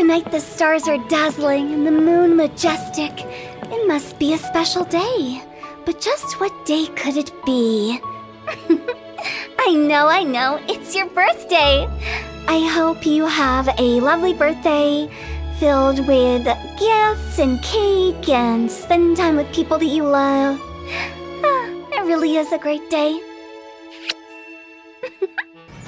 Tonight the stars are dazzling and the moon majestic. It must be a special day. But just what day could it be? I know, I know. It's your birthday. I hope you have a lovely birthday filled with gifts and cake and spend time with people that you love. It really is a great day.